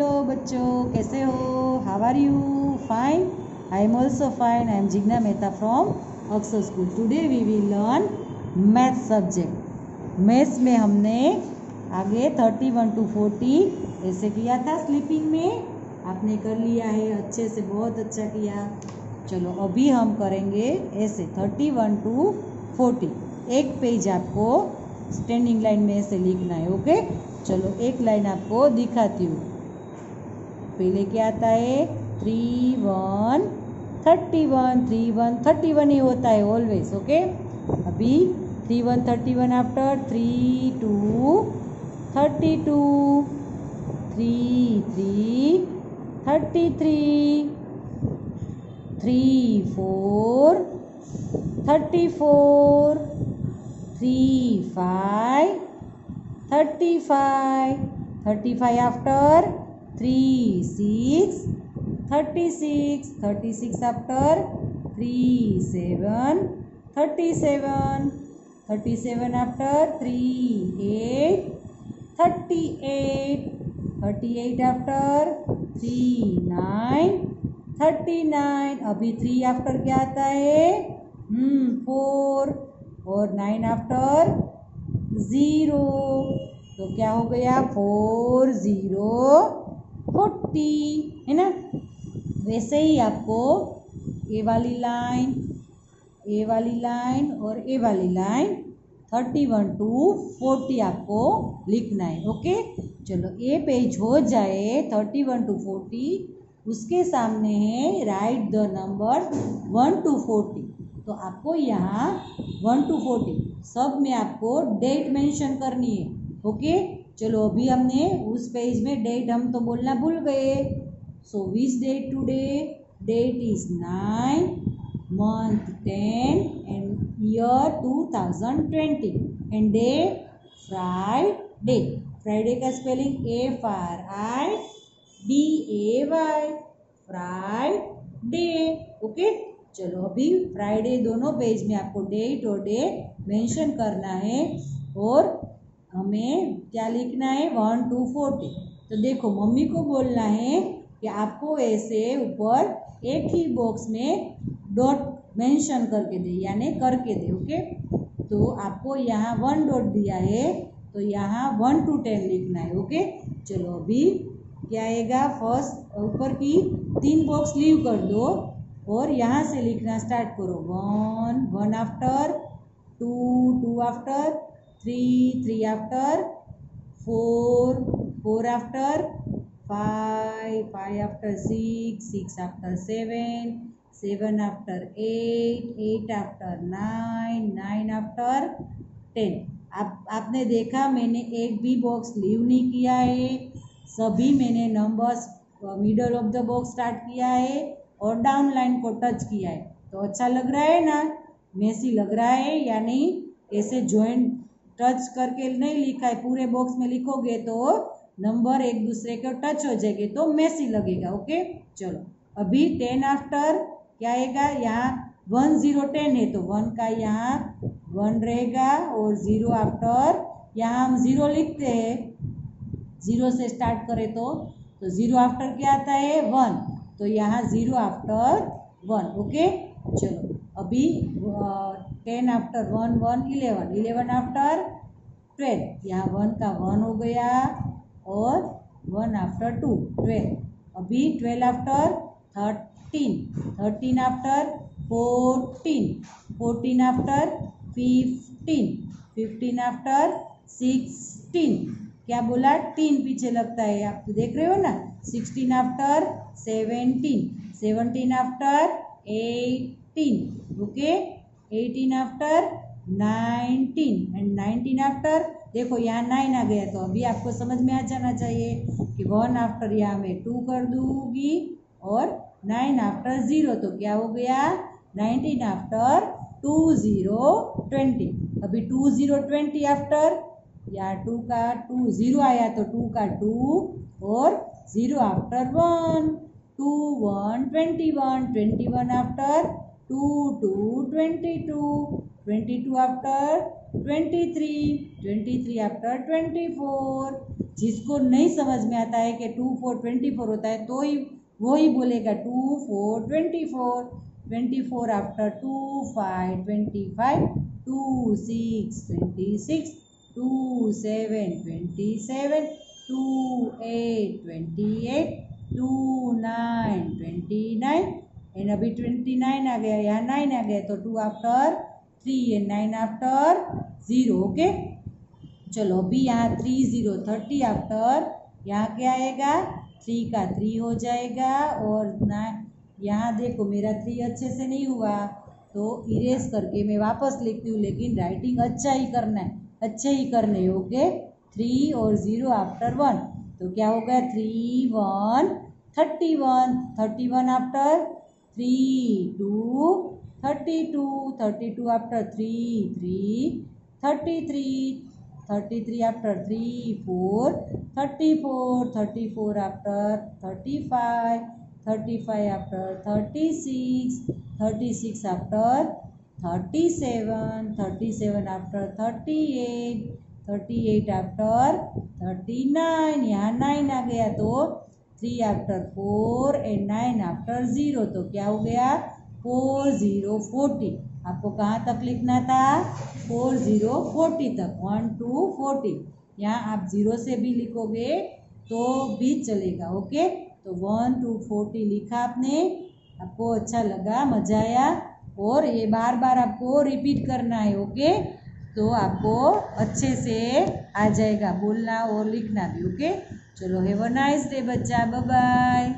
Hello बच्चों, कैसे हो? How are you fine I am also fine I am Jigna Mehta from अक्सर school today we will learn math subject maths में हमने आगे thirty one to forty ऐसे किया था स्लीपिंग में। आपने कर लिया है, अच्छे से, बहुत अच्छा किया। चलो, अभी हम करेंगे ऐसे थर्टी वन टू फोर्टी एक पेज आपको स्टैंडिंग लाइन में ऐसे लिखना है ओके चलो, एक लाइन आपको दिखाती हूँ। पहले क्या आता है? Three one, thirty one, three one, thirty one ही होता है ऑलवेज ओके अभी three one, thirty one after three two, thirty two, three three, thirty three three four, thirty four three five, thirty five thirty five after three six thirty six thirty six after three seven thirty seven thirty seven after three eight thirty eight thirty eight after three nine thirty nine अभी three after क्या आता है? Four और nine after zero तो क्या हो गया? Four zero forty है ना? वैसे ही आपको ए वाली लाइन ए वाली लाइन और ए वाली line thirty one to forty आपको लिखना है ओके चलो ए पेज हो जाए थर्टी वन टू फोर्टी उसके सामने है write the number one to forty तो आपको यहाँ वन टू फोर्टी सब में आपको डेट मेंशन करनी है ओके चलो, अभी हमने उस पेज में डेट हम तो बोलना भूल गए। So which date today date is nine month ten and year two thousand twenty and day Friday Friday का spelling F R I D A Y Friday okay चलो, अभी फ्राइडे दोनों पेज में आपको डेट और डे मेंशन करना है। और हमें क्या लिखना है? वन टू फोर्टी तो देखो, मम्मी को बोलना है कि आपको ऐसे ऊपर एक ही बॉक्स में डॉट मेंशन करके दे, यानी करके दे ओके तो आपको यहाँ वन डॉट दिया है तो यहाँ वन टू टेन लिखना है ओके चलो, अभी क्या आएगा? फ़र्स्ट ऊपर की तीन बॉक्स लीव कर दो और यहाँ से लिखना स्टार्ट करो. One one after two two after three three after four four after five five after six six after seven seven after eight eight after nine nine after ten आप, आपने देखा, मैंने एक भी बॉक्स लीव नहीं किया है। सभी मैंने numbers middle of the box start किया है और डाउन लाइन को टच किया है। तो अच्छा लग रहा है ना? मेसी लग रहा है या नहीं? ऐसे ज्वाइंट टच करके नहीं लिखा है, पूरे बॉक्स में लिखोगे तो नंबर एक दूसरे के टच हो जाएँगे तो मेसी लगेगा ओके चलो, अभी टेन आफ्टर क्या आएगा? यहाँ वन ज़ीरो टेन है तो वन का यहाँ वन रहेगा और ज़ीरो आफ्टर यहाँ हम ज़ीरो लिखते हैं। ज़ीरो से स्टार्ट करें तो तो ज़ीरो आफ्टर क्या आता है? वन तो यहाँ ज़ीरो आफ्टर वन ओके चलो, अभी ten after one one eleven eleven after twelve यहाँ वन का वन हो गया और वन आफ्टर टू ट्वेल्व अभी twelve after thirteen thirteen after fourteen fourteen after fifteen fifteen after sixteen क्या बोला? टीन पीछे लगता है, आप तो देख रहे हो ना? Sixteen after seventeen seventeen after eighteen okay eighteen after nineteen and nineteen after देखो, यहाँ नाइन आ गया तो अभी आपको समझ में आ जाना चाहिए कि वन आफ्टर यहाँ मैं टू कर दूँगी और नाइन आफ्टर ज़ीरो तो क्या हो गया? Nineteen after two zero twenty अभी टू ज़ीरो ट्वेंटी आफ्टर या टू का टू ज़ीरो आया तो टू का टू और zero after one two one twenty one twenty one after two two twenty two twenty two after twenty three twenty three after twenty four जिसको नहीं समझ में आता है कि टू फोर ट्वेंटी फोर होता है तो ही वो ही बोलेगा two four twenty four twenty four after two five twenty five two six twenty six two seven twenty seven two eight twenty eight two nine twenty nine and अभी twenty nine आ गया, यहाँ नाइन आ गया तो two after three and nine after zero okay चलो, अभी यहाँ थ्री ज़ीरो थर्टी आफ्टर यहाँ क्या आएगा? थ्री का थ्री हो जाएगा, और ना यहाँ देखो, मेरा थ्री अच्छे से नहीं हुआ तो इरेज करके मैं वापस लिखती हूँ, लेकिन राइटिंग अच्छा ही करना है। अच्छे ही करने ओके थ्री और ज़ीरो आफ्टर वन तो क्या हो गया? Three one thirty one thirty one after three two thirty two thirty two after three three thirty three thirty three after three four thirty four thirty four after thirty five thirty five after thirty six thirty six after thirty seven thirty seven after thirty eight thirty eight after thirty nine यहाँ nine आ गया तो three after four and nine after zero तो क्या हो गया? Four zero forty आपको कहाँ तक लिखना था? फोर ज़ीरो फोर्टी तक. वन टू फोर्टी यहाँ आप ज़ीरो से भी लिखोगे तो भी चलेगा ओके तो वन टू फोर्टी लिखा आपने. आपको अच्छा लगा, मज़ा आया? और ये बार बार आपको रिपीट करना है ओके तो आपको अच्छे से आ जाएगा, बोलना और लिखना भी ओके चलो हैव अ नाइस डे बच्चा बाय बाय